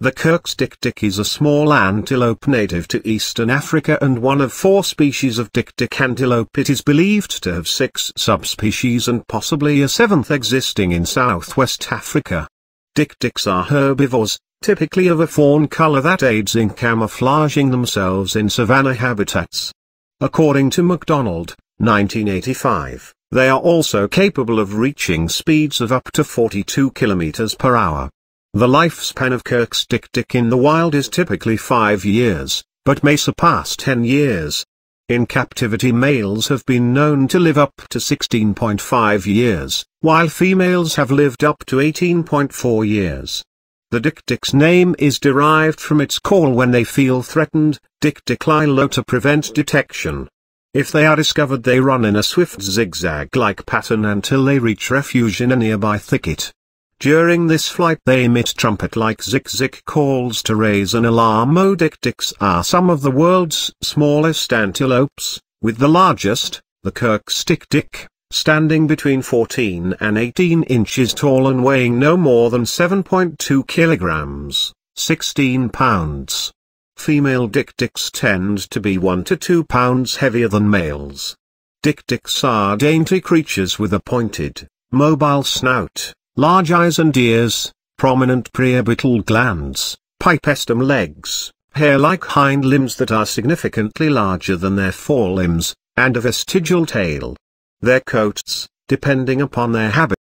The Kirk's dik-dik is a small antelope native to eastern Africa and one of four species of dik-dik antelope. It is believed to have six subspecies and possibly a seventh existing in southwest Africa. Dik-diks are herbivores, typically of a fawn color that aids in camouflaging themselves in savanna habitats. According to MacDonald, 1985, they are also capable of reaching speeds of up to 42 km per hour. The lifespan of Kirk's dik-dik in the wild is typically 5 years, but may surpass 10 years. In captivity males have been known to live up to 16.5 years, while females have lived up to 18.4 years. The dik-dik's name is derived from its call when they feel threatened, dik-dik lie low to prevent detection. If they are discovered they run in a swift zigzag-like pattern until they reach refuge in a nearby thicket. During this flight they emit trumpet-like zik-zik calls to raise an alarm. Dik-diks are some of the world's smallest antelopes, with the largest, the Kirk's dik-dik, standing between 14 and 18 inches tall and weighing no more than 7.2 kilograms, 16 pounds. Female dik-diks tend to be 1 to 2 pounds heavier than males. Dik-diks are dainty creatures with a pointed, mobile snout large eyes and ears, prominent preorbital glands, pipestem legs, hare-like hind limbs that are significantly larger than their forelimbs, and a vestigial tail. Their coats, depending upon their habit,